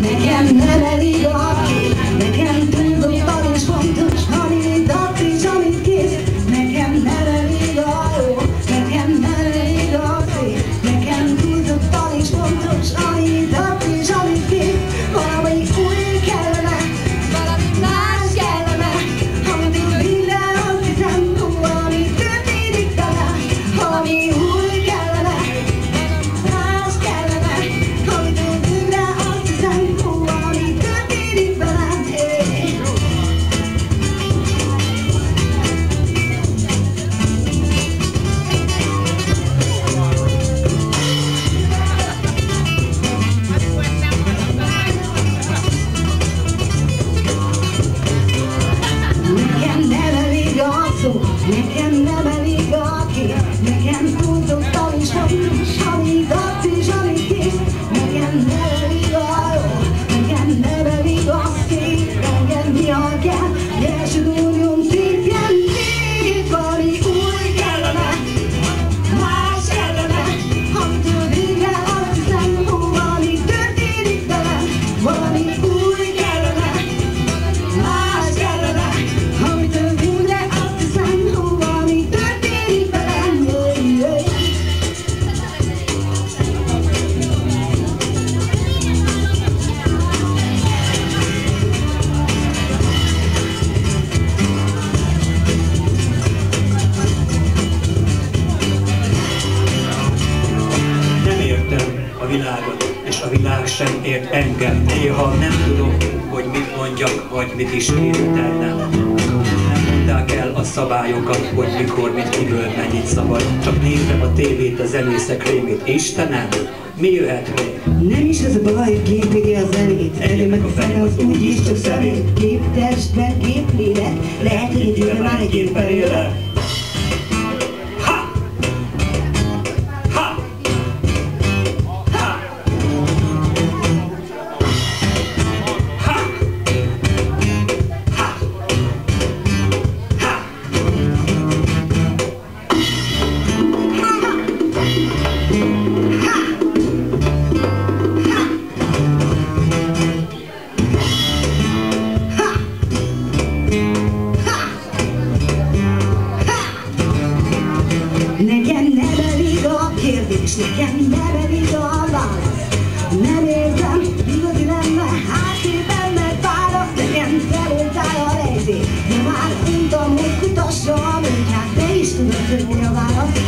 Nekem nem elég a nekem nem elég a kép, nekem túlzottan is fontos, amit adsz a világot, és a világ sem ért engem. Néha nem tudom, hogy mit mondjak, vagy mit is értelnem. Nem mondták el a szabályokat, hogy mikor, mit, miből, mennyit szabad. Csak nézem a tévét, a zenészek rémét. Istenem, mi jöhet még? Nem is az a baj, hogy képéri a zenét Elő meg a fene, az úgyis csak szemét Képtestben, képlélek Lehet, hogy egy már egy éppen élek És nekem nyelven így a halál Nem érzem igazi lenne Háttérben megvárat Nekem feloltál a rejté De már untam, hogy kutasson Inkább te is tudod, hogy mi a válasz